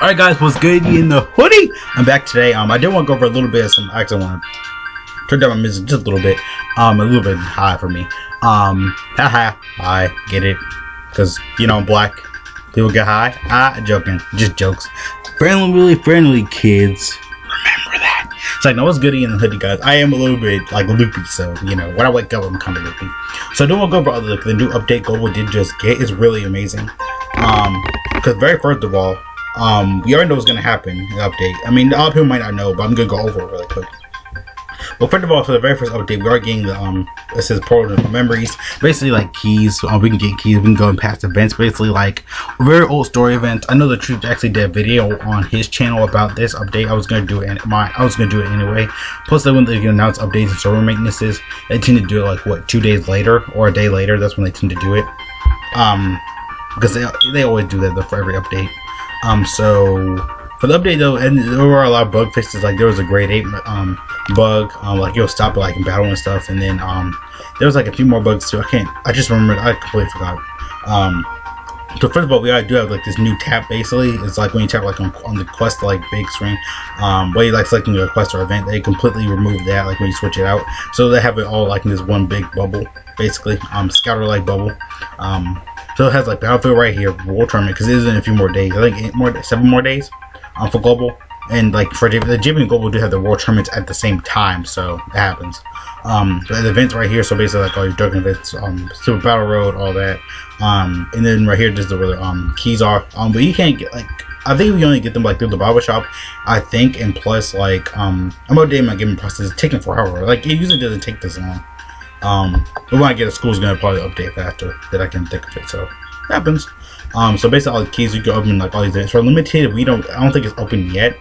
Alright guys, what's good in the hoodie? I'm back today. Um I did want to go over a little bit of some I actually want to turn down my music just a little bit. Um a little bit high for me. Um haha I get it. Cause you know I'm black. People get high. Ah joking. Just jokes. Friendly really friendly kids. Remember that. It's like no what's good in the hoodie guys. I am a little bit like loopy, so you know when I wake up I'm kinda loopy. So I do want to go over other the new update Global did just get is really amazing. Um because very first of all, um, we already know what's gonna happen in the update. I mean, a lot of people might not know, but I'm gonna go over it really quick. Well, first of all, for the very first update, we are getting the um, it says portal of memories, basically like keys. Uh, we can get keys. We can go and past events, basically like very old story events. I know the truth actually did a video on his channel about this update. I was gonna do it, and my I was gonna do it anyway. Plus, then when they announce updates and server maintenances, they tend to do it like what two days later or a day later. That's when they tend to do it. Um, because they they always do that for every update. Um, so for the update though, and there were a lot of bug fixes. Like there was a grade eight um bug, um, like you'll stop like in battle and stuff, and then um there was like a few more bugs too. I can't, I just remembered, I completely forgot. Um, so first of all, we do have like this new tap. Basically, it's like when you tap like on, on the quest like big screen, um, where you like selecting a quest or event, they completely remove that like when you switch it out. So they have it all like in this one big bubble, basically, um, scouter like bubble. Um, so it has like Battlefield right here, World Tournament, because it is in a few more days. I think eight more, seven more days um, for Global. And like for the JP and Global do have the World Tournaments at the same time, so it happens. Um, the events right here, so basically like all your Dragon events, um, Super Battle Road, all that. Um, and then right here, just the really um keys are. Um, but you can't get like I think we only get them like through the Baba shop, I think, and plus like um I'm about day my gaming process is taking forever. Like it usually doesn't take this long. Um, when I get a school's gonna probably update faster that I can think of it. So happens. Um, so basically all the keys you can open like all these things. For limited, we don't. I don't think it's open yet.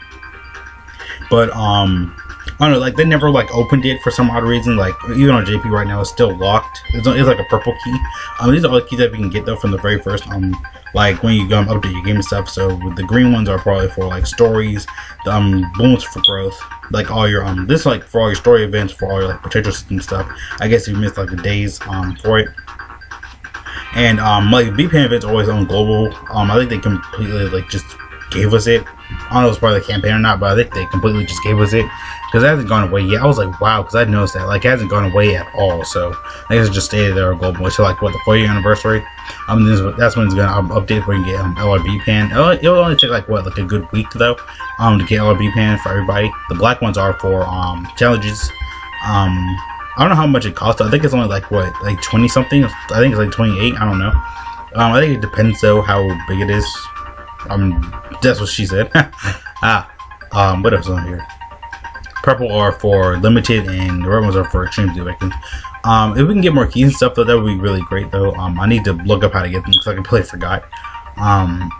But um, I don't know. Like they never like opened it for some odd reason. Like even on JP right now, it's still locked. It's, it's like a purple key. Um, these are all the keys that we can get though from the very first um like when you go um, update your game and stuff. So the green ones are probably for like stories. The um blue ones for growth. Like all your um this like for all your story events for all your like potential system stuff. I guess if you missed like the days um for it. And um like VPN events always on global. Um I think they completely like just gave us it. I don't know if it's part of the campaign or not, but I think they completely just gave us it because it hasn't gone away yet. I was like, wow, because I noticed that like it hasn't gone away at all. So I guess it just stayed there a global until like what the four year anniversary. Um, this, that's when it's gonna um, update where you get um, LRB pan. It'll only take like what like a good week though, um, to get LRB pan for everybody. The black ones are for um challenges. Um, I don't know how much it costs. I think it's only like what like twenty something. I think it's like twenty eight. I don't know. Um, I think it depends though how big it is. Um, that's what she said. ah, um, what else on here? Purple are for limited, and the red ones are for extremely awakened. Um, if we can get more keys and stuff, though, that would be really great. Though, um, I need to look up how to get them because I completely forgot. Um,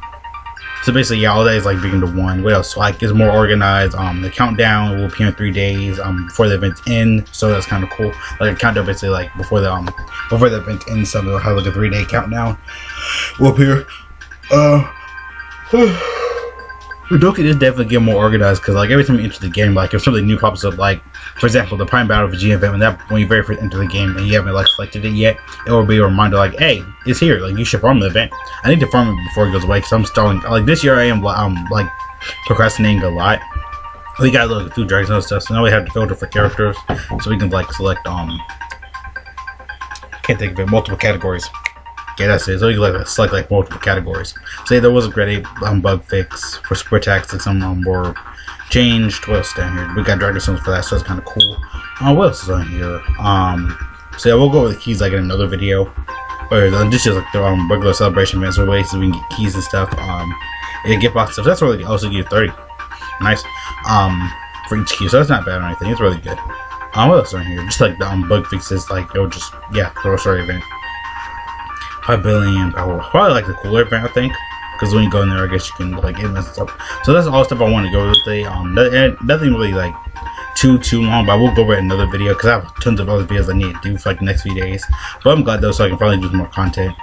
so basically, yeah, all that is like being to one. What else? So, like, it's more organized. Um, the countdown will appear in three days. Um, before the event end, so that's kind of cool. Like a countdown, basically, like before the um, before the event ends, so they'll have like a three day countdown will appear. Uh. Doki is definitely get more organized because like every time you enter the game, like if something new pops up, like for example the Prime Battle Vegeta event, when that when you very first enter the game and you haven't like selected it yet, it will be a reminder like, hey, it's here. Like you should farm the event. I need to farm it before it goes away because I'm stalling. Like this year, I am um like procrastinating a lot. We got a little through Dragon and stuff, so now we have to filter for characters, so we can like select um. Can't think of it. Multiple categories. That's it. So you like select like multiple categories. Say there was a 8 um, bug fix for super and some um, were changed. What else down here? We got Dragon Stones for that, so that's kind of cool. Uh, what else is on here? Um, so yeah, we'll go over the keys like in another video. Or this is like the um, regular celebration events, or ways so we can get keys and stuff. Um, and get box stuff. That's really also give you 30. Nice. Um, for each key, so that's not bad or anything. It's really good. Um, what else on here? Just like the um, bug fixes, like it'll just yeah, throw story event. 5 billion power. Probably like the cooler event, I think. Because when you go in there, I guess you can like and stuff. So that's all stuff I want to go with today. Um, nothing really like too too long, but I will go over another video because I have tons of other videos I need to do for like the next few days. But I'm glad though, so I can probably do more content.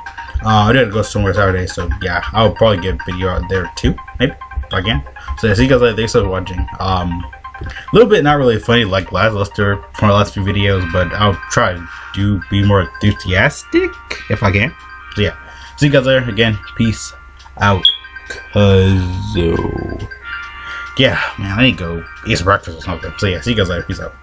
Uh, I did go somewhere Saturday, so yeah, I'll probably get a video out there too, maybe I can. So yeah, see you guys later. Thanks for watching. Um, a little bit not really funny like last luster from our last few videos, but I'll try to do be more enthusiastic if I can. So yeah, see you guys later. Again, peace out. Kazo. Oh. Yeah, man, I need to go eat some breakfast or something. So yeah, see you guys later. Peace out.